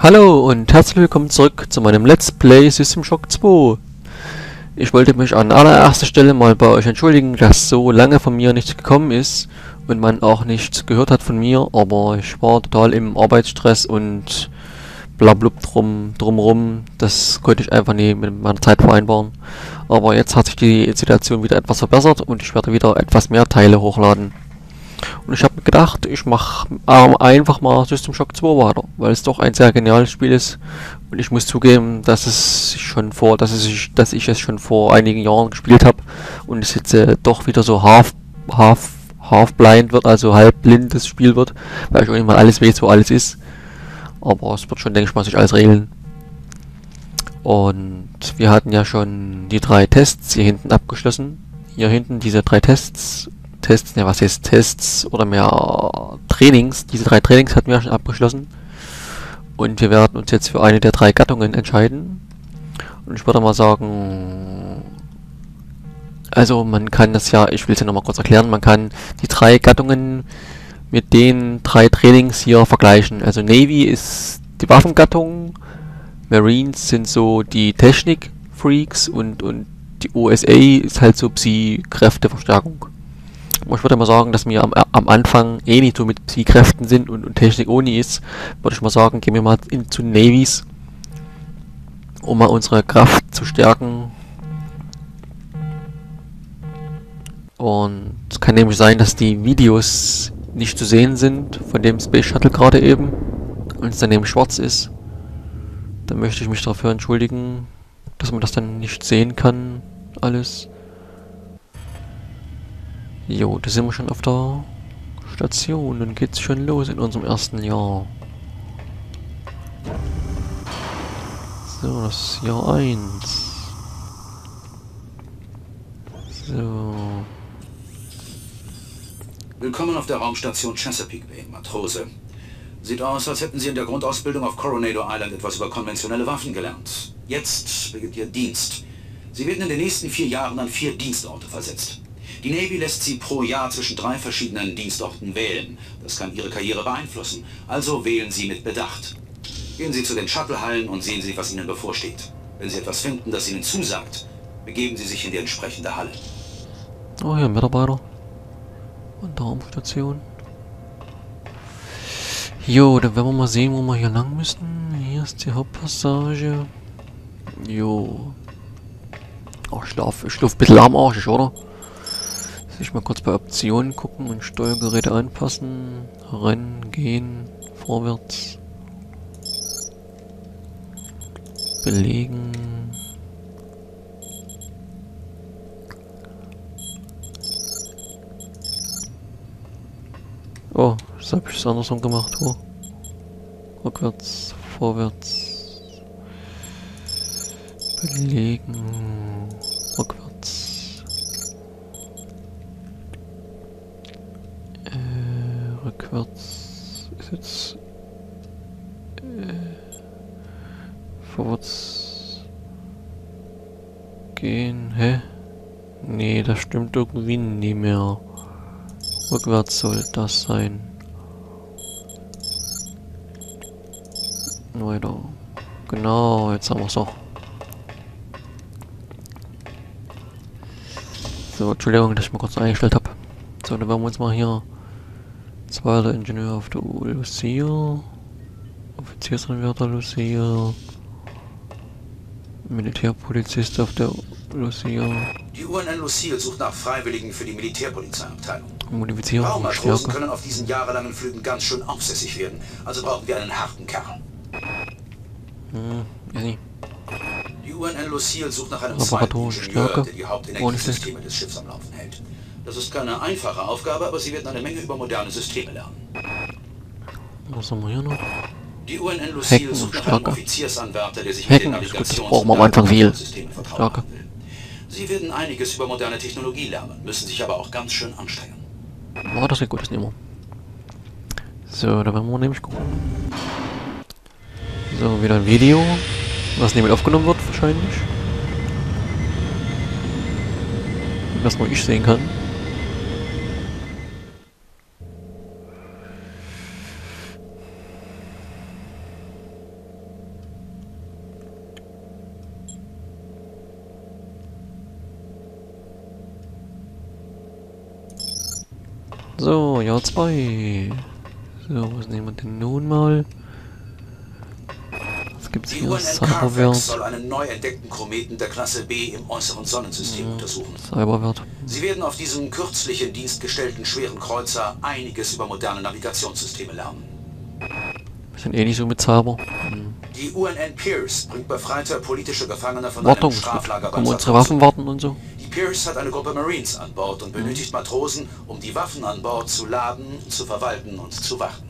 Hallo und herzlich willkommen zurück zu meinem Let's Play System Shock 2. Ich wollte mich an allererster Stelle mal bei euch entschuldigen, dass so lange von mir nichts gekommen ist und man auch nichts gehört hat von mir, aber ich war total im Arbeitsstress und blablub drum, drumrum. Das konnte ich einfach nie mit meiner Zeit vereinbaren. Aber jetzt hat sich die Situation wieder etwas verbessert und ich werde wieder etwas mehr Teile hochladen. Und ich habe gedacht, ich mache ähm, einfach mal System Shock 2 weiter, weil es doch ein sehr geniales Spiel ist. Und ich muss zugeben, dass es schon vor, dass es dass ich es schon vor einigen Jahren gespielt habe und es jetzt äh, doch wieder so half, half, half blind wird, also halb blindes Spiel wird, weil ich auch nicht mal alles weiß, wo alles ist. Aber es wird schon, denke ich mal, sich alles regeln. Und wir hatten ja schon die drei Tests hier hinten abgeschlossen. Hier hinten diese drei Tests Tests, ja was heißt Tests oder mehr Trainings. Diese drei Trainings hatten wir schon abgeschlossen. Und wir werden uns jetzt für eine der drei Gattungen entscheiden. Und ich würde mal sagen, also man kann das ja, ich will es ja nochmal kurz erklären, man kann die drei Gattungen mit den drei Trainings hier vergleichen. Also Navy ist die Waffengattung, Marines sind so die Technik-Freaks und, und die OSA ist halt so Psi-Kräfteverstärkung ich würde mal sagen, dass wir am, am Anfang eh nicht so mit Psi-Kräften sind und, und Technik ohne ist, würde ich mal sagen, gehen wir mal in, zu Navies, um mal unsere Kraft zu stärken. Und es kann nämlich sein, dass die Videos nicht zu sehen sind von dem Space Shuttle gerade eben und es dann eben schwarz ist. Dann möchte ich mich dafür entschuldigen, dass man das dann nicht sehen kann, alles. Jo, da sind wir schon auf der Station. Dann geht's schon los in unserem ersten Jahr. So, das ist Jahr 1. So. Willkommen auf der Raumstation Chesapeake Bay, Matrose. Sieht aus, als hätten Sie in der Grundausbildung auf Coronado Island etwas über konventionelle Waffen gelernt. Jetzt beginnt Ihr Dienst. Sie werden in den nächsten vier Jahren an vier Dienstorte versetzt. Die Navy lässt Sie pro Jahr zwischen drei verschiedenen Dienstorten wählen. Das kann Ihre Karriere beeinflussen. Also wählen Sie mit Bedacht. Gehen Sie zu den Shuttlehallen und sehen Sie, was Ihnen bevorsteht. Wenn Sie etwas finden, das Ihnen zusagt, begeben Sie sich in die entsprechende Halle. Oh ja, Mitarbeiter. Und Raumstation. Jo, dann werden wir mal sehen, wo wir hier lang müssen. Hier ist die Hauptpassage. Jo. Ich schlaf, schlaf ein bisschen lahmarschig, oder? Ich mal kurz bei Optionen gucken und Steuergeräte anpassen. Rennen, gehen, vorwärts. Belegen. Oh, das habe ich andersrum gemacht. Oh. Rückwärts, vorwärts. Belegen. Rückwärts. ist jetzt äh, vorwärts gehen. Hä? Nee, das stimmt irgendwie nie mehr. Rückwärts soll das sein. Weiter. Genau, jetzt haben wir es auch. So, Entschuldigung, dass ich mal kurz eingestellt habe. So, dann werden wir uns mal hier Zweiter Ingenieur auf der Lucia. Offiziersanwärter Lucia. Militärpolizist auf der Lucia. Die UNN Lucille sucht nach Freiwilligen für die Militärpolizeiabteilung. Modifizierung Raummatrosen können auf diesen jahrelangen Flügen ganz schön aufsässig werden. Also brauchen wir einen harten Kerl. Hm, ja nie. Die UNN Lucille sucht nach einem zweiten Ingenieur, der die Hauptenergiesysteme des Schiffs am Laufen hält. Das ist keine einfache Aufgabe, aber Sie werden eine Menge über moderne Systeme lernen. Was haben wir hier noch? Die UNN Lucille sucht nach einem Offiziersanwärter, der sich Hacken, mit den Navigations- gut, das brauchen wir am Anfang viel. Sie werden einiges über moderne Technologie lernen, müssen sich aber auch ganz schön anstrengen. Oh, das ist gut, das nehmen wir. So, da werden wir nämlich gucken. So, wieder ein Video, was mit aufgenommen wird wahrscheinlich. Was nur ich sehen kann. So, Jahr 2. So, was nehmen wir denn nun mal? Was gibt's hier? Cyberwert. Soll einen neu entdeckten Kometen der Klasse B im äußeren Sonnensystem untersuchen. Cyberwert. Sie werden auf diesem kürzlich in Dienst gestellten schweren Kreuzer einiges über moderne Navigationssysteme lernen. Sind eh nicht so mit Cyber. Hm. Die UNN Pierce bringt befreite politische Gefangene von Wartung. einem Straflager wir unsere. Waffen warten und so? Die Pierce hat eine Gruppe Marines an Bord und benötigt Matrosen, um die Waffen an Bord zu laden, zu verwalten und zu wachen.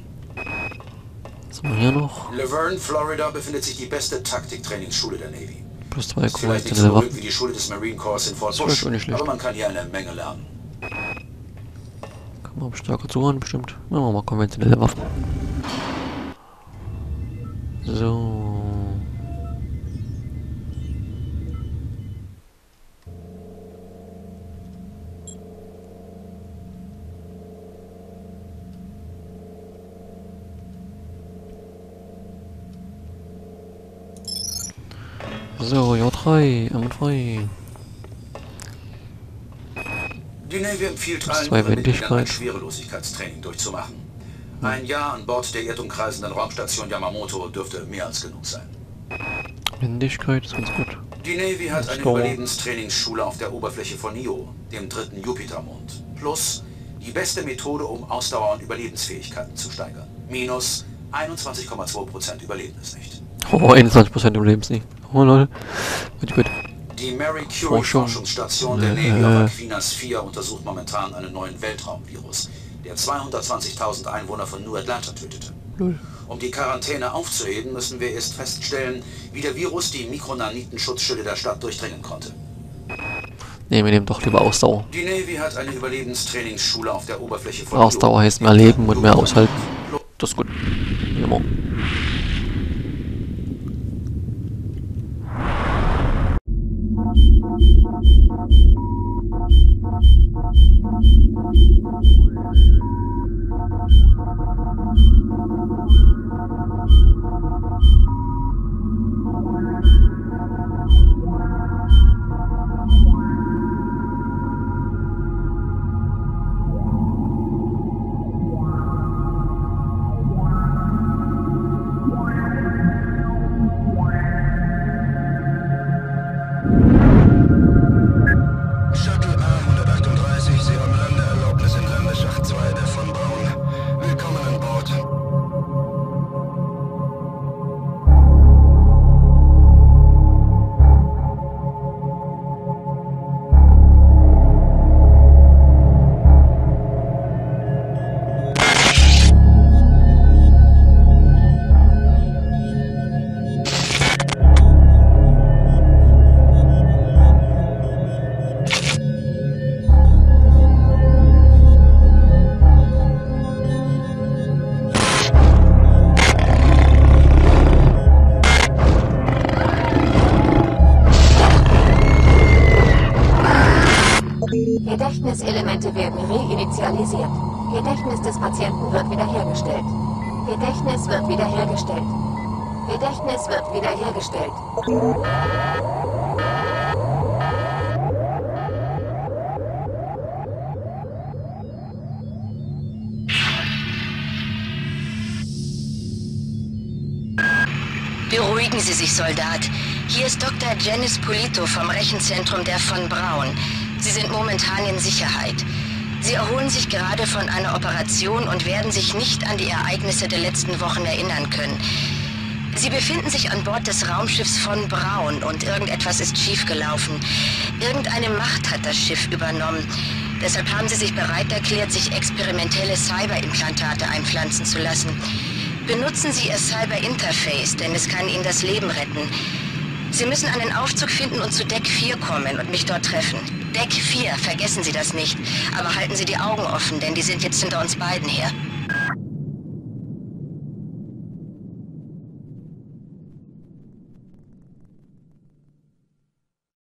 Was haben wir hier noch? Laverne, Florida befindet sich die beste Taktiktrainingsschule der Navy. Plus zwei Ist vielleicht nicht so konventionelle Waffen. wie die Schule des Marine Corps in Fort Bush, aber man kann hier eine Menge lernen. Kann man stärker zuhören, bestimmt. Machen wir mal konventionelle Waffen. So. So, Jahr 3, M3. Die Navy empfiehlt allen zwei Wendigkeit. Schwerelosigkeitstraining durchzumachen. Ein Jahr an Bord der erdumkreisenden Raumstation Yamamoto dürfte mehr als genug sein. Wendigkeit ist ganz gut. Die Navy hat eine. Überlebenstrainingsschule auf der Oberfläche von Io, dem dritten Jupitermond. Plus die beste Methode, um Ausdauer und Überlebensfähigkeiten zu steigern. Minus 21,2% überleben es nicht. Oh, 21% Überlebensnicht. Oh Leute. Gut, gut. Die Mary Curie Forschung. Forschungsstation der Äh. Navy auf Aquinas 4 untersucht momentan einen neuen Weltraumvirus, der 220.000 Einwohner von New Atlanta tötete. Lol. Um die Quarantäne aufzuheben, müssen wir erst feststellen, wie der Virus die Mikronanitenschutzschilde der Stadt durchdringen konnte. Ne, wir nehmen doch lieber Ausdauer. Die Navy hat eine Überlebenstrainingsschule auf der Oberfläche von Ausdauer heißt mehr leben und mehr aushalten. Das ist gut. Immer. Gedächtniselemente werden reinitialisiert. Gedächtnis des Patienten wird wiederhergestellt. Gedächtnis wird wiederhergestellt. Gedächtnis wird wiederhergestellt. Beruhigen Sie sich, Soldat. Hier ist Dr. Janice Polito vom Rechenzentrum der von Braun. Sie sind momentan in Sicherheit. Sie erholen sich gerade von einer Operation und werden sich nicht an die Ereignisse der letzten Wochen erinnern können. Sie befinden sich an Bord des Raumschiffs von Braun und irgendetwas ist schiefgelaufen. Irgendeine Macht hat das Schiff übernommen. Deshalb haben sie sich bereit erklärt, sich experimentelle Cyberimplantate einpflanzen zu lassen. Benutzen Sie Ihr Cyber-Interface, denn es kann Ihnen das Leben retten. Sie müssen einen Aufzug finden und zu Deck 4 kommen und mich dort treffen. Deck 4, vergessen Sie das nicht. Aber halten Sie die Augen offen, denn die sind jetzt hinter uns beiden her.